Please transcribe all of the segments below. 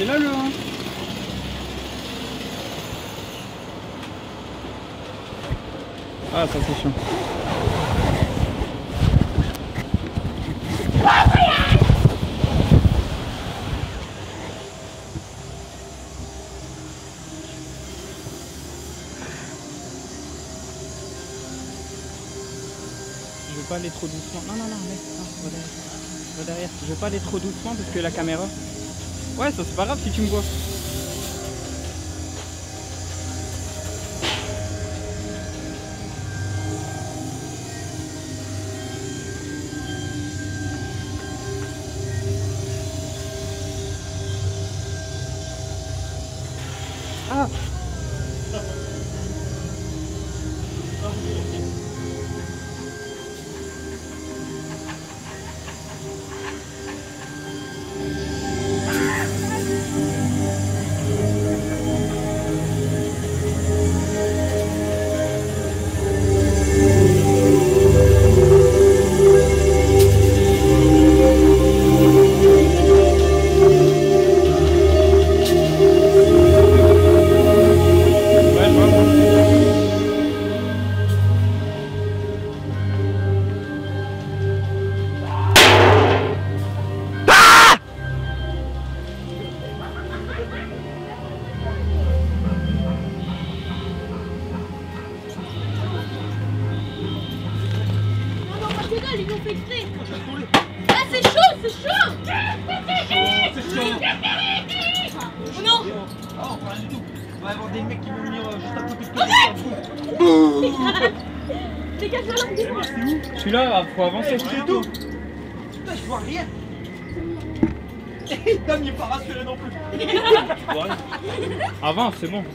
Ah, c'est là le 1 Ah, sensation. Je veux pas aller trop doucement. Non, non, non, mec, va derrière. Va derrière. Je veux pas aller trop doucement parce que la caméra, Ouais, ça c'est pas grave si tu me vois. Ah fait exprès. Ah, c'est chaud, c'est chaud. C'est chaud Oh non. Oh, pas du tout On va avoir des mecs qui vont venir juste à côté de. Dégage la langue, dis-moi. Celui-là, faut avancer. C'est tout Putain, je vois rien Et Dame, il est pas rassuré non plus. Avance, c'est bon.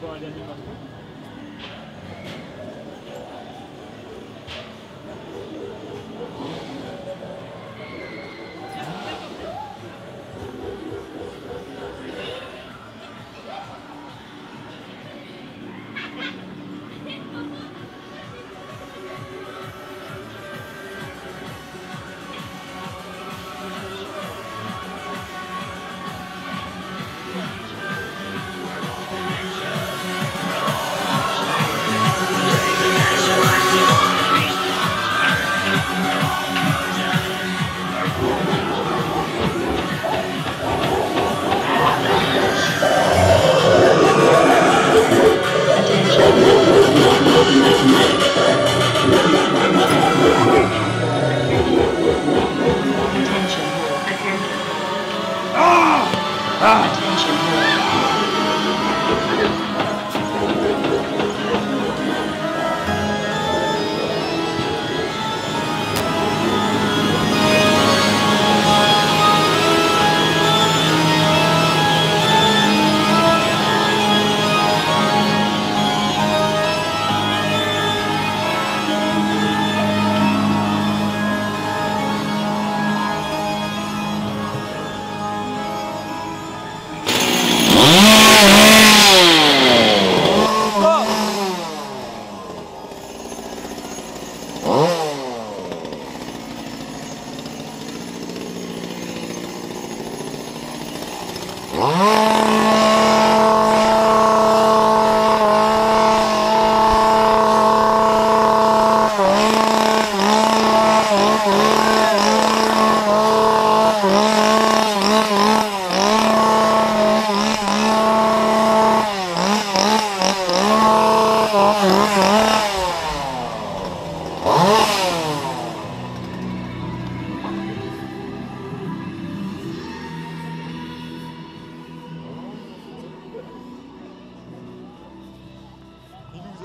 überall der Liverpool. Attention, boy.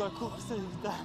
De la course, évidemment.